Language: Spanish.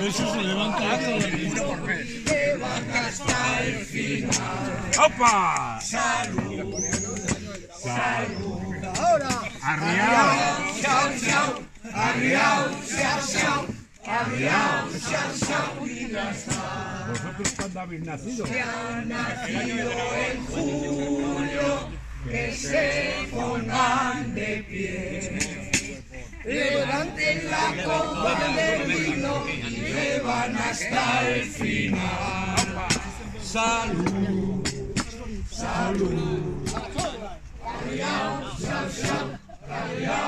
Eso se levanta Uno por hasta el final. ¡Opa! Salud, Ahora. Arriado. chao, chao, arriao, chao, chao, arriao, chao, chao, y ya está. ¿Vosotros cuándo habéis nacido? Que ha nacido en julio, que se pongan de pie. De la copa del vino y beban hasta el final. Salud, salud. Salud.